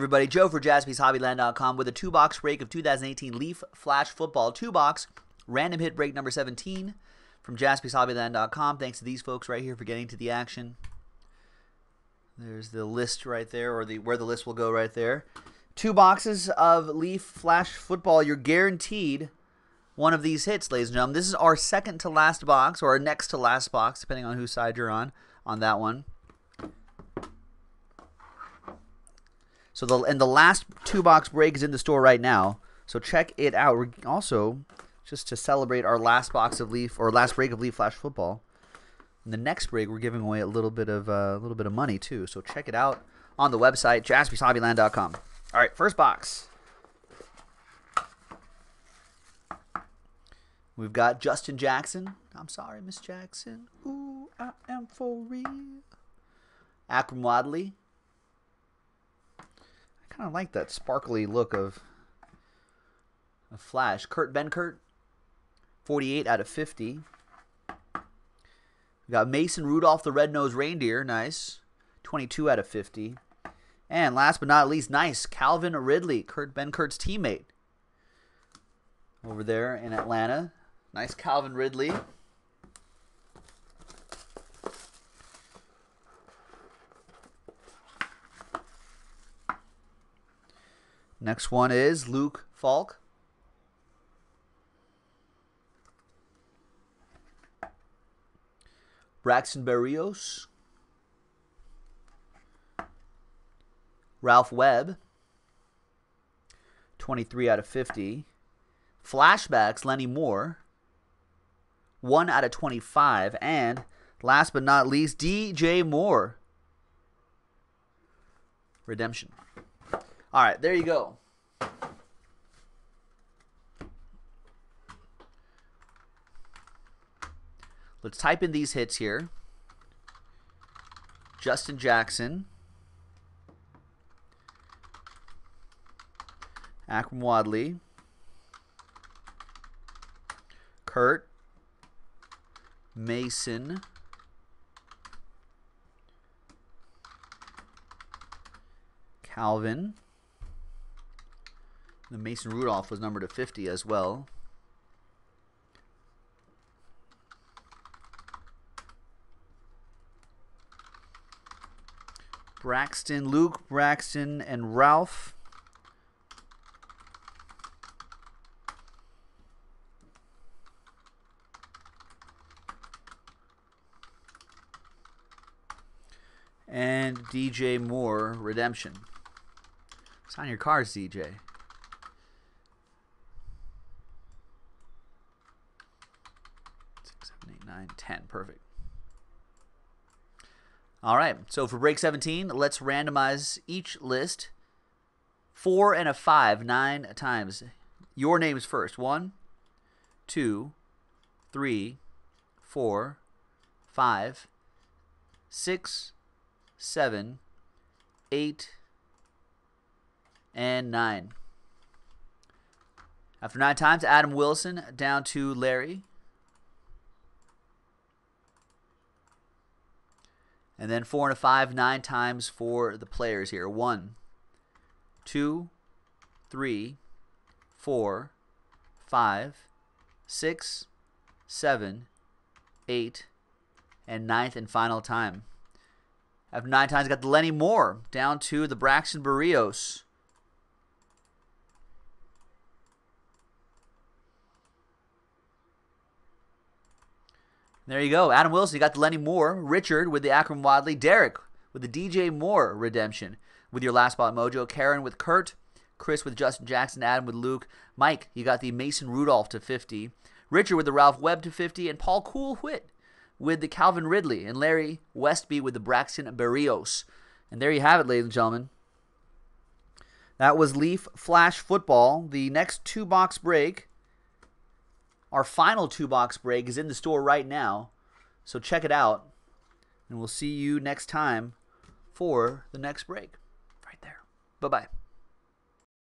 Everybody, Joe for jaspyshobbyland.com with a two box break of 2018 Leaf Flash Football. Two box, random hit break number 17 from jaspyshobbyland.com. Thanks to these folks right here for getting to the action. There's the list right there, or the where the list will go right there. Two boxes of Leaf Flash Football. You're guaranteed one of these hits, ladies and gentlemen. This is our second to last box, or our next to last box, depending on whose side you're on on that one. So the and the last two box break is in the store right now. So check it out. We're also just to celebrate our last box of Leaf or last break of Leaf Flash Football. In the next break, we're giving away a little bit of uh, a uh, little bit of money too. So check it out on the website jaspyshobbyland.com. All right, first box. We've got Justin Jackson. I'm sorry, Miss Jackson. Ooh, I am for real. Akrum Wadley kind of like that sparkly look of a Flash. Kurt Benkert, 48 out of 50. We got Mason Rudolph, the red-nosed reindeer. Nice. 22 out of 50. And last but not least, nice. Calvin Ridley, Kurt Benkert's teammate. Over there in Atlanta. Nice Calvin Ridley. Next one is Luke Falk. Braxton Berrios. Ralph Webb. 23 out of 50. Flashbacks, Lenny Moore. 1 out of 25. And last but not least, DJ Moore. Redemption. All right, there you go. Let's type in these hits here. Justin Jackson. Akrum Wadley. Kurt. Mason. Calvin. The Mason Rudolph was numbered to 50 as well. Braxton, Luke, Braxton, and Ralph. And DJ Moore, Redemption. Sign your cars, DJ. Nine, 10. Perfect. All right, so for break 17, let's randomize each list. Four and a five, nine times. Your names first. One, two, three, four, five, six, seven, eight, and nine. After nine times, Adam Wilson down to Larry. And then four and a five, nine times for the players here. One, two, three, four, five, six, seven, eight, and ninth and final time. After nine times, got the Lenny Moore down to the Braxton Berrios. There you go. Adam Wilson, you got the Lenny Moore. Richard with the Akrum Wadley. Derek with the DJ Moore redemption with your last spot mojo. Karen with Kurt. Chris with Justin Jackson. Adam with Luke. Mike, you got the Mason Rudolph to 50. Richard with the Ralph Webb to 50. And Paul Coolwhit with the Calvin Ridley. And Larry Westby with the Braxton Berrios. And there you have it, ladies and gentlemen. That was Leaf Flash Football. The next two box break our final two box break is in the store right now. So check it out. And we'll see you next time for the next break. Right there. Bye bye.